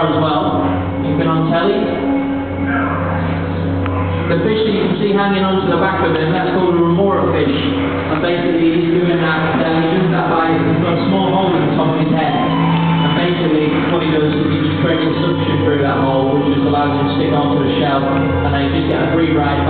star as well. You've been on telly. The fish that you can see hanging onto the back of him, that's called a remora fish. And basically he's doing that, uh, he does that by, he's got a small hole in the top of his head. And basically what he does is he just creates a suction through that hole, which just allows him to stick onto the shell. And then you just get a free ride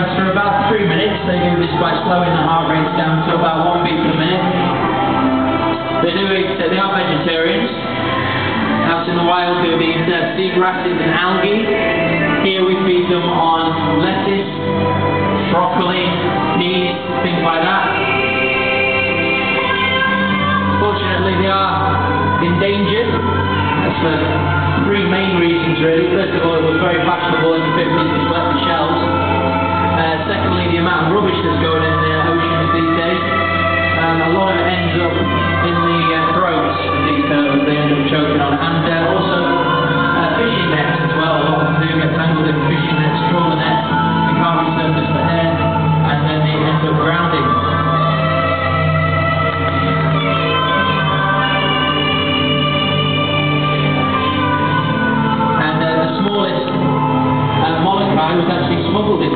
there for about three minutes. They do this by slowing the heart rate down to about one beat per minute. They do eat, they are vegetarians. Out in the wild they eat uh, sea grasses and algae. Here we feed them on lettuce, broccoli, peas, things like that. Fortunately they are endangered. That's for three main reasons really. First of all, it was very fashionable in the 50s Um, a lot of it ends up in